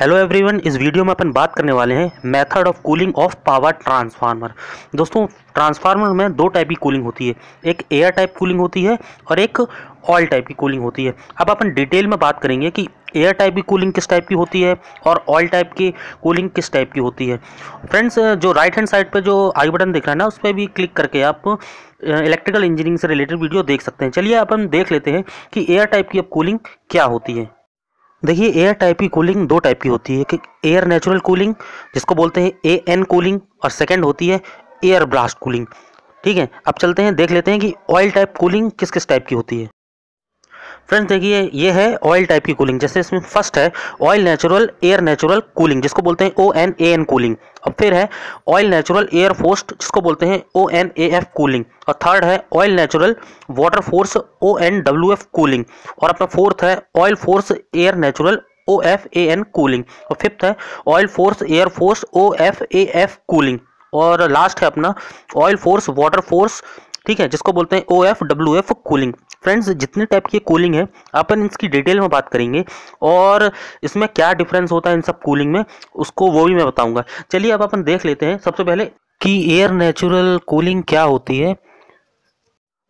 Hello everyone इस video में अपन बात करने वाले हैं method of cooling of power transformer दोस्तों ट्रांसफार्मर में दो टाइप की कूलिंग होती है। एक एयर टाइप कूलिंग होती है और एक ऑयल टाइप की कूलिंग होती है। अब अपन डिटेल में बात करेंगे कि एयर टाइप की कूलिंग किस टाइप की होती है और ऑयल टाइप की कूलिंग किस टाइप की होती है। फ्रेंड्स जो राइट हैंड साइड पर जो आई बटन दिख रहा है ना, उस पर भी क्लिक करके आप इलेक्ट्रिकल इंजीनियरिंग से रिलेटेड वीडियो देख सकते हैं। चलिए अपन देख लेते हैं कि एयर टाइप की अब कूलिंग क्या होती है। देखिए एयर टाइप की कूलिंग दो टाइप की होती है। कि एयर नेचुरल कूलिंग जिसको बोलते हैं ए एन कूलिंग और सेकेंड होती है एयर ब्लास्ट कूलिंग ठीक है, अब चलते हैं, देख लेते हैं कि ऑयल टाइप कूलिंग किस किस टाइप की होती है। फ्रेंड्स देखिए, ये है ऑयल टाइप की कूलिंग जैसे इसमें फ़र्स्ट है oil natural air natural cooling जिसको बोलते हैं O N A N cooling और फिर है ऑयल नेचुरल एयर फोर्स जिसको बोलते हैं O N A F cooling और थर्ड है oil natural water force O N W F cooling और अपना फोर्थ है oil force air natural O F A N cooling और फिफ्थ है oil force air force O F A F cooling और last है अपना oil force water force ठीक है जिसको बोलते हैं O F W F cooling friends जितने टाइप की कूलिंग है अपन इसकी डिटेल में बात करेंगे और इसमें क्या डिफरेंस होता है इन सब कूलिंग में उसको वो भी मैं बताऊँगा चलिए अब अपन देख लेते हैं सबसे पहले कि एयर नेचुरल कूलिंग क्या होती है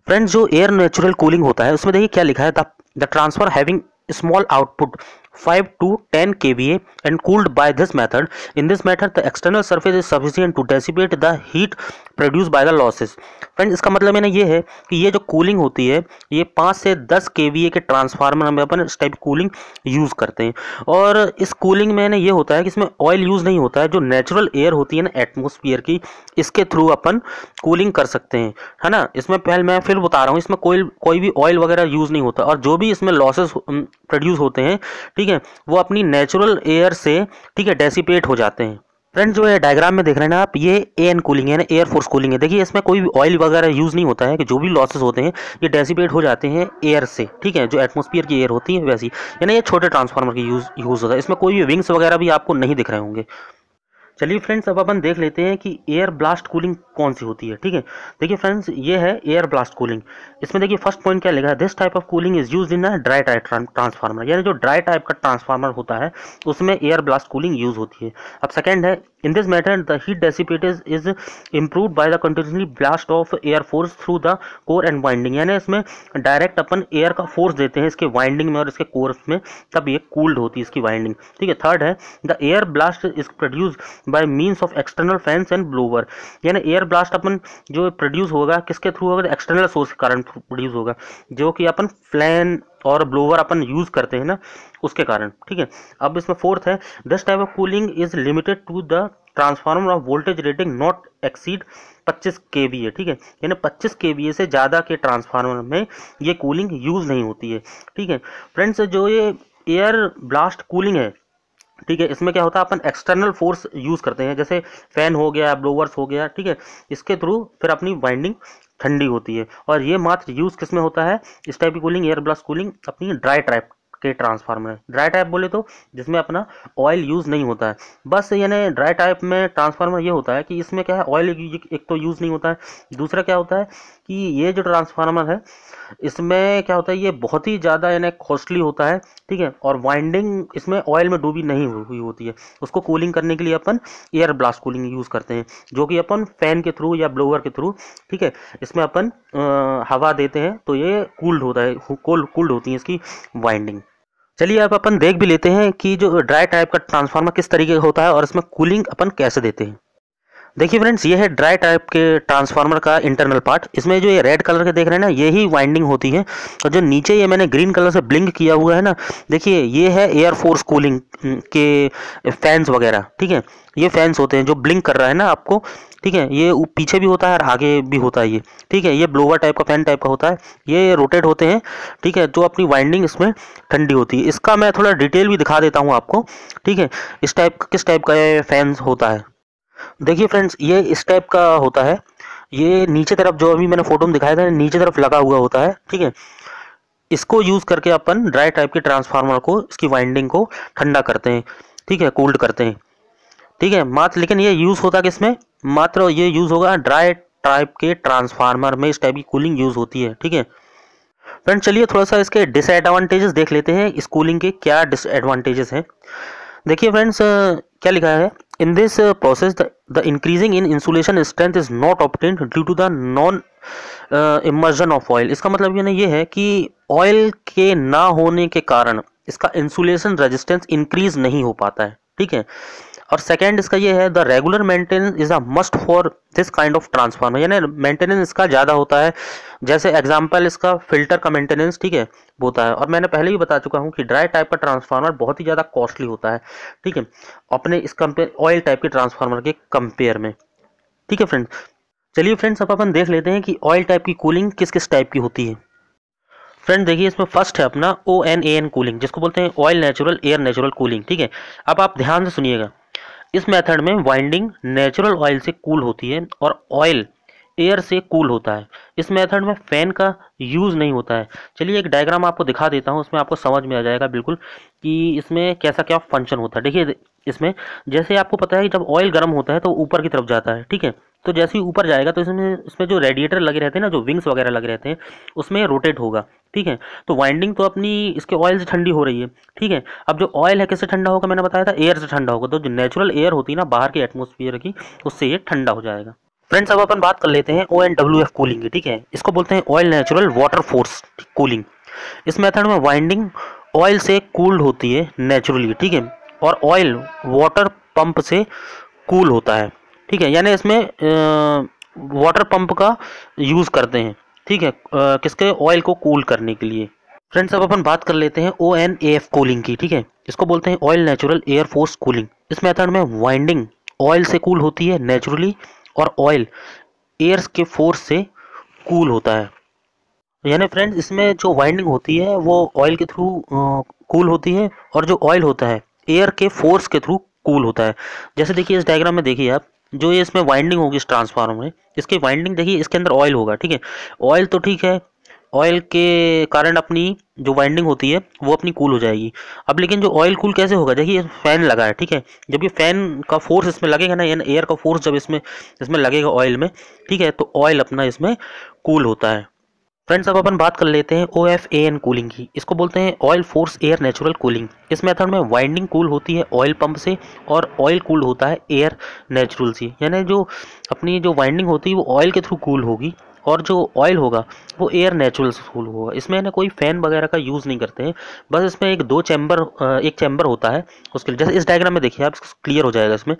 फ्रेंड्स जो एयर नेचुरल कूलिंग होता है उसमें देखिए क्या लिखा है the transfer having small output 5 to 10 kVA and cooled by this method. In this method, the external surface is sufficient to dissipate the heat produced by the losses. Friends इसका मतलब मैंने ये है कि ये जो कूलिंग होती है, ये पाँच से 10 के के ट्रांसफार्मर में अपन इस टाइप कूलिंग यूज़ करते हैं। और इस कूलिंग में ये होता है कि इसमें ऑयल यूज़ नहीं होता है, जो नेचुरल एयर होती है ना एटमोसफियर की, इसके थ्रू अपन कूलिंग कर सकते हैं। है ना? इसमें पहले मैं फिर बता रहा हूँ, इसमें कोई कोई भी ऑयल वगैरह यूज़ नहीं होता। और जो भी इसमें लॉसेस प्रोड्यूस होते हैं, ठीक है, वो अपनी नेचुरल एयर से, ठीक है डेसीपेट हो जाते हैं। फ्रेंड्स जो है डायग्राम में देख रहे हैं ना आप, ये ए एन कूलिंग है ना एयर फोर्स कूलिंग है। देखिए, इसमें कोई ऑयल वगैरह यूज़ नहीं होता है, कि जो भी लॉसेस होते हैं, ये डेसिपेट हो जाते हैं एयर से, ठीक है? जो एटमोसफियर की एयर होती है, वैसी। यानी ये छोटे ट्रांसफार्मर की यूज़ यूज़ होता है। इसमें कोई भी विंग्स वगैरह भी आपको नहीं दिख रहे होंगे। चलिए फ्रेंड्स अब अपन देख लेते हैं कि एयर ब्लास्ट कूलिंग कौन सी होती है, ठीक है? देखिए फ्रेंड्स ये है एयर ब्लास्ट कूलिंग इसमें देखिए फ़र्स्ट पॉइंट क्या लिखा है? This type of cooling is use in dry type transformer यानी जो ड्राई टाइप का ट्रांसफार्मर होता है, उसमें एयर ब्लास्ट कूलिंग यूज़ होती है। अब सेकेंड है in this method the heat dissipation is improve by the continuously blast of air force through the core and winding यानी इसमें डायरेक्ट अपन एयर का फोर्स देते हैं इसके वाइंडिंग में और इसके कोर्स में, तब ये कूल्ड होती है इसकी वाइंडिंग ठीक है थर्ड है the air blast is produce by means of external fans and blower यानी एयर ब्लास्ट अपन जो प्रोड्यूस होगा, किसके थ्रू होगा? एक्सटर्नल सोर्स के कारण प्रोड्यूस होगा, जो कि अपन फ्लैन और ब्लोवर अपन यूज़ करते हैं ना, उसके कारण, ठीक है? अब इसमें फोर्थ है this type of cooling is limited to the transformer of voltage rating not exceed 25 के है ठीक है? यानी 25 के बी से ज़्यादा के ट्रांसफार्मर में ये कूलिंग यूज़ नहीं होती है, ठीक है? फ्रेंड्स जो ये एयर ब्लास्ट कूलिंग है, ठीक है, इसमें क्या होता है, अपन एक्सटर्नल फोर्स यूज़ करते हैं, जैसे फ़ैन हो गया ब्लोवर्स हो गया, ठीक है? इसके थ्रू फिर अपनी वाइंडिंग ठंडी होती है। और ये मात्र यूज़ किसमें होता है? इस टाइप की कूलिंग एयर ब्लास्ट कूलिंग अपनी ड्राई टाइप के ट्रांसफार्मर ड्राई टाइप बोले तो जिसमें अपना ऑयल यूज़ नहीं होता है। बस यानी ड्राई टाइप में ट्रांसफार्मर ये होता है कि इसमें क्या है ऑयल एक तो यूज़ नहीं होता है। दूसरा क्या होता है कि ये जो ट्रांसफार्मर है, इसमें क्या होता है, ये बहुत ही ज़्यादा यानी कॉस्टली होता है, ठीक है? और वाइंडिंग इसमें ऑयल में डूबी नहीं हुई होती है। उसको कूलिंग करने के लिए अपन एयर ब्लास्ट कूलिंग यूज़ करते हैं, जो कि अपन फ़ैन के थ्रू या ब्लोअर के थ्रू ठीक है? इसमें अपन हवा देते हैं तो ये कूल्ड होता है कूल्ड होती है इसकी वाइंडिंग चलिए अब अपन देख भी लेते हैं कि जो ड्राई टाइप का ट्रांसफार्मर किस तरीके का होता है और इसमें कूलिंग अपन कैसे देते हैं। देखिए फ्रेंड्स, ये है ड्राई टाइप के ट्रांसफार्मर का इंटरनल पार्ट। इसमें जो ये रेड कलर के देख रहे हैं ना ये ही वाइंडिंग होती है। और जो नीचे ये मैंने ग्रीन कलर से ब्लिंक किया हुआ है ना, देखिए ये है एयर फोर्स कूलिंग के फैंस वगैरह, ठीक है? ये फैंस होते हैं जो ब्लिंक कर रहा है ना आपको, ठीक है? ये पीछे भी होता है और आगे भी होता है ये, ठीक है? ये ब्लोवर टाइप का फ़ैन टाइप का होता है। ये रोटेट होते हैं, ठीक है? जो अपनी वाइंडिंग इसमें ठंडी होती है। इसका मैं थोड़ा डिटेल भी दिखा देता हूँ आपको, ठीक है? इस टाइप, किस टाइप का ये फैंस होता है। देखिए फ्रेंड्स ये इस टाइप का होता है। ये नीचे तरफ़ जो अभी मैंने फ़ोटो में दिखाया था, नीचे तरफ़ लगा हुआ होता है, ठीक है? इसको यूज़ करके अपन ड्राई टाइप के ट्रांसफार्मर को, इसकी वाइंडिंग को ठंडा करते हैं, ठीक है? कूल्ड करते हैं, ठीक है? मात्र लेकिन ये यूज़ होता किसमें मात्र ये यूज़ होगा ड्राई टाइप के ट्रांसफार्मर में, इस टाइप की कूलिंग यूज़ होती है, ठीक है? फ्रेंड चलिए थोड़ा सा इसके डिसएडवांटेजेस देख लेते हैं, इस कूलिंग के क्या डिसएडवांटेजेस हैं। देखिए फ्रेंड्स क्या लिखा है? In this process the increasing in insulation strength is not obtained due to the non immersion of oil इसका मतलब ये ये है कि ऑयल के ना होने के कारण इसका इंसुलेशन रेजिस्टेंस इंक्रीज नहीं हो पाता है। ठीक है? और सेकेंड इसका ये है the regular maintenance is a must for this kind of transformer यानी मेंटेनेंस इसका ज़्यादा होता है। जैसे एग्जांपल इसका फ़िल्टर का मेंटेनेंस ठीक है, होता है। और मैंने पहले भी बता चुका हूँ कि ड्राई टाइप का ट्रांसफार्मर बहुत ही ज़्यादा कॉस्टली होता है, ठीक है, अपने इस कंपेयर ऑयल टाइप के ट्रांसफार्मर के कंपेयर में। ठीक है फ्रेंड्स चलिए फ्रेंड्स अब अपन देख लेते हैं कि ऑयल टाइप की कूलिंग किस किस टाइप की होती है। फ्रेंड देखिए इसमें फ़र्स्ट है अपना O N A N cooling जिसको बोलते हैं oil natural air natural cooling ठीक है। अब आप ध्यान से सुनिएगा। इस मेथड में वाइंडिंग नेचुरल ऑयल से कूल होती है और ऑयल एयर से कूल होता है। इस मेथड में फ़ैन का यूज़ नहीं होता है। चलिए एक डायग्राम आपको दिखा देता हूँ, उसमें आपको समझ में आ जाएगा बिल्कुल कि इसमें कैसा क्या फ़ंक्शन होता है। देखिए, इसमें जैसे आपको पता है कि जब ऑयल गर्म होता है तो ऊपर की तरफ़ जाता है, ठीक है? तो जैसे ही ऊपर जाएगा तो इसमें इसमें जो रेडिएटर लगे रहते हैं ना, जो विंग्स वगैरह लगे रहते हैं, उसमें रोटेट होगा, ठीक है? तो वाइंडिंग तो अपनी, इसके ऑयल से ठंडी हो रही है, ठीक है? अब जो ऑयल है, किससे ठंडा होगा? मैंने बताया था एयर से ठंडा होगा। तो जो नेचुरल एयर होती है ना, बाहर के एटमोसफियर की, उससे ये ठंडा हो जाएगा। फ्रेंड्स अब अपन बात कर लेते हैं O N W F cooling की, ठीक है? इसको बोलते हैं oil natural water force cooling इस मेथड में वाइंडिंग ऑयल से कूल्ड होती है नेचुरली ठीक है? और ऑयल वाटर पंप से कूल होता है। ठीक है, यानी इसमें वाटर पंप का यूज़ करते हैं। ठीक है किसके? ऑयल को कूल करने के लिए। फ्रेंड्स अब अपन बात कर लेते हैं O N A F cooling की, ठीक है? इसको बोलते हैं oil natural air force cooling इस मेथड में वाइंडिंग ऑयल से कूल होती है नेचुरली और ऑयल एयर के फोर्स से कूल होता है। यानी फ्रेंड्स इसमें जो वाइंडिंग होती है, वो ऑयल के थ्रू कूल होती है और जो ऑयल होता है एयर के फोर्स के थ्रू कूल होता है। जैसे देखिए, इस डायग्राम में देखिए आप जो ये इसमें वाइंडिंग होगी इस ट्रांसफार्मर में, इसकी वाइंडिंग देखिए, इसके अंदर ऑयल होगा, ठीक है? ऑयल तो ठीक है ऑयल के कारण अपनी जो वाइंडिंग होती है, वो अपनी कूल हो जाएगी। अब लेकिन जो ऑयल कूल कैसे होगा? देखिए फ़ैन लगा है, ठीक है? जब ये फ़ैन का फोर्स इसमें लगेगा ना एयर का फोर्स जब इसमें इसमें लगेगा ऑयल में, ठीक है? तो ऑयल अपना इसमें कूल होता है। फ्रेंड्स अब अपन बात कर लेते हैं O F A N cooling की। इसको बोलते हैं oil force air natural cooling इस मेथड में वाइंडिंग कूल होती है ऑयल पंप से और ऑयल कूल होता है एयर नेचुरल से। यानी जो अपनी जो वाइंडिंग होती है, वो ऑयल के थ्रू कूल होगी और जो ऑयल होगा, वो एयर नेचुरल से कूल होगा। इसमें ना कोई फ़ैन वगैरह का यूज़ नहीं करते हैं। बस इसमें एक दो चैम्बर एक चैम्बर होता है, उसके लिए। जैसे इस डायग्राम में देखिए, आप क्लियर हो जाएगा इसमें।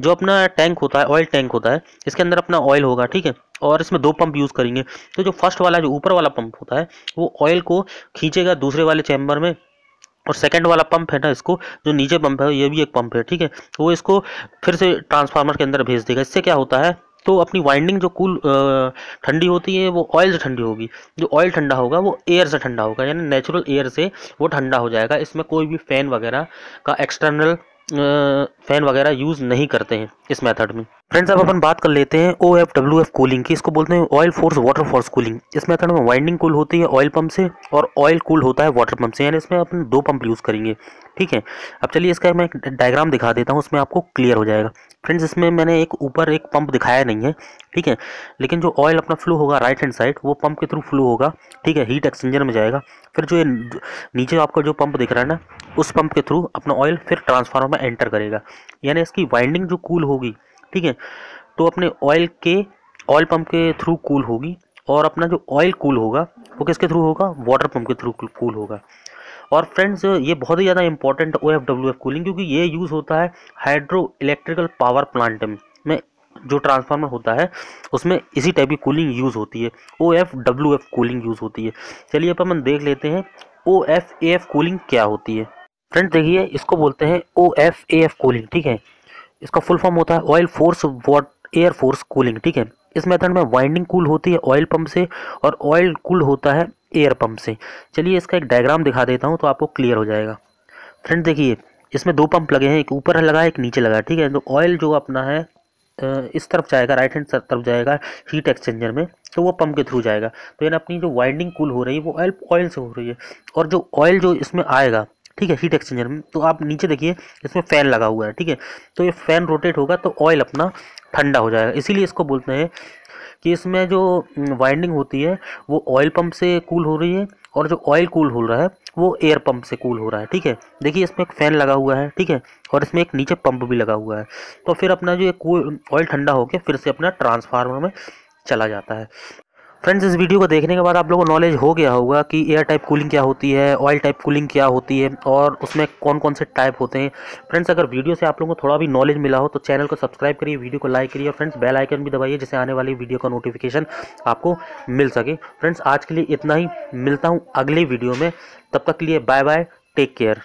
जो अपना टैंक होता है ऑयल टैंक होता है, इसके अंदर अपना ऑयल होगा, ठीक है? और इसमें दो पंप यूज़ करेंगे। तो जो फ़र्स्ट वाला, जो ऊपर वाला पंप होता है, वो ऑयल को खींचेगा दूसरे वाले चैम्बर में और सेकंड वाला पंप है ना इसको, जो नीचे पंप है, ये भी एक पंप है, ठीक है? वो इसको फिर से ट्रांसफार्मर के अंदर भेज देगा। इससे क्या होता है तो अपनी वाइंडिंग जो कूल ठंडी होती है, वो ऑयल से ठंडी होगी। जो ऑयल ठंडा होगा, वो एयर से ठंडा होगा, यानी नेचुरल एयर से वो ठंडा हो जाएगा। इसमें कोई भी फ़ैन वगैरह का एक्सटर्नल फ़ैन वगैरह यूज़ नहीं करते हैं इस मेथड में। फ्रेंड्स अब अपन बात कर लेते हैं O F W F cooling की। इसको बोलते हैं oil force water force cooling इस मेथड में वाइंडिंग कूल होती है ऑयल पंप से और ऑयल कूल होता है वाटर पंप से। यानी इसमें अपन दो पंप यूज़ करेंगे। ठीक है? अब चलिए इसका मैं एक डायग्राम दिखा देता हूँ। उसमें आपको क्लियर हो जाएगा। फ्रेंड्स इसमें मैंने एक ऊपर एक पंप दिखाया नहीं है। ठीक है? लेकिन जो ऑयल अपना फ्लो होगा राइट हैंड साइड वो पंप के थ्रू फ्लो होगा। ठीक है? हीट एक्सचेंजर में जाएगा। फिर जो ये नीचे आपका जो पंप दिख रहा है ना, उस पंप के थ्रू अपना ऑयल फिर ट्रांसफार्मर में एंटर करेगा। यानी इसकी वाइंडिंग जो कूल होगी ठीक है? तो अपने ऑयल के ऑयल पंप के थ्रू कूल होगी और अपना जो ऑयल कूल होगा, वो किसके थ्रू होगा? वाटर पंप के थ्रू कूल होगा। और फ्रेंड्स ये बहुत ही ज़्यादा important O F W F cooling क्योंकि ये यूज़ होता है हाइड्रो इलेक्ट्रिकल पावर प्लांट में जो ट्रांसफार्मर होता है, उसमें इसी टाइप की कूलिंग यूज़ होती है। O F W F cooling use होती है। चलिए अपन देख लेते हैं O F A F cooling क्या होती है। फ्रेंड्स देखिए, इसको बोलते हैं O F A F cooling ठीक है? इसका फुल फॉर्म होता है oil force what air force cooling ठीक है? इस मेथड में वाइंडिंग कूल होती है ऑयल पंप से और ऑयल कूल होता है एयर पंप से। चलिए इसका एक डायग्राम दिखा देता हूँ तो आपको क्लियर हो जाएगा। फ्रेंड देखिए, इसमें दो पंप लगे हैं, एक ऊपर लगा है, एक नीचे लगा है, ठीक है? तो ऑयल जो अपना है इस तरफ़ जाएगा राइट हैंड तरफ़ जाएगा हीट एक्सचेंजर में तो वो पंप के थ्रू जाएगा। तो यानी अपनी जो वाइंडिंग कूल हो रही है, वो ऑयल ऑयल से हो रही है। और जो ऑयल जो इसमें आएगा ठीक है हीट एक्सचेंजर में। तो आप नीचे देखिए, इसमें फ़ैन लगा हुआ है, ठीक है? तो ये फ़ैन रोटेट होगा तो ऑयल अपना ठंडा हो जाएगा। इसीलिए इसको बोलते हैं कि इसमें जो वाइंडिंग होती है, वो ऑयल पंप से कूल हो रही है और जो ऑयल कूल हो रहा है, वो एयर पंप से कूल हो रहा है, ठीक है? देखिए, इसमें एक फ़ैन लगा हुआ है, ठीक है? और इसमें एक नीचे पंप भी लगा हुआ है। तो फिर अपना जो ये कूल ऑयल ठंडा होकर फिर से अपना ट्रांसफार्मर में चला जाता है। फ्रेंड्स इस वीडियो को देखने के बाद आप लोगों को नॉलेज हो गया होगा कि एयर टाइप कूलिंग क्या होती है ऑयल टाइप कूलिंग क्या होती है, और उसमें कौन कौन से टाइप होते हैं। फ्रेंड्स अगर वीडियो से आप लोगों को थोड़ा भी नॉलेज मिला हो तो चैनल को सब्सक्राइब करिए वीडियो को लाइक करिए, और फ्रेंड्स बेल आइकन भी दबाइए, जिससे आने वाली वीडियो का नोटिफिकेशन आपको मिल सके। फ्रेंड्स आज के लिए इतना ही। मिलता हूँ अगले वीडियो में। तब तक के लिए बाय बाय टेक केयर